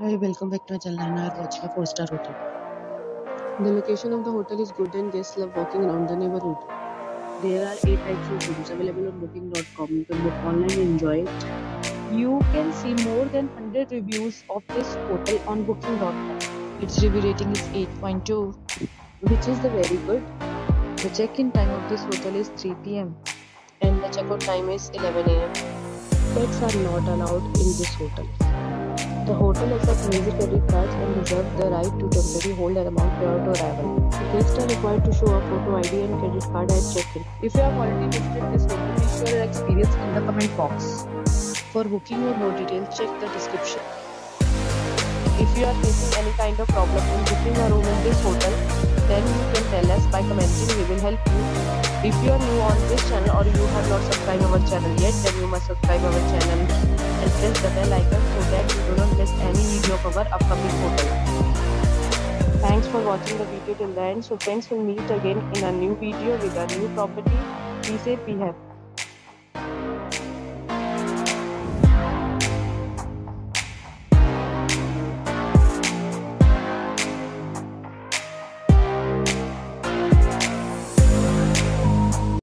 Hi, welcome back to my channel. We're watching a four-star hotel. The location of the hotel is good and guests love walking around the neighborhood. There are eight types of rooms available on Booking.com. You can book online and enjoy it. You can see more than 100 reviews of this hotel on booking.com. Its review rating is 8.2, which is the very good. The check-in time of this hotel is 3 p.m. And the check-out time is 11 am. Pets are not allowed in this hotel. The hotel accepts major credit cards and reserves the right to temporarily hold an amount prior to arrival. Guests are required to show a photo ID and credit card at check-in. If you have already visited this hotel, please share your experience in the comment box. For booking or more details, check the description. If you are facing any kind of problem in booking a room in this hotel, then you can tell us by commenting. We will help you. If you are new on this channel or you have not subscribed our channel yet, then you must subscribe our channel video our upcoming hotel. Thanks for watching the video till the end. So friends we'll meet again in a new video with a new property. Be safe, be happy.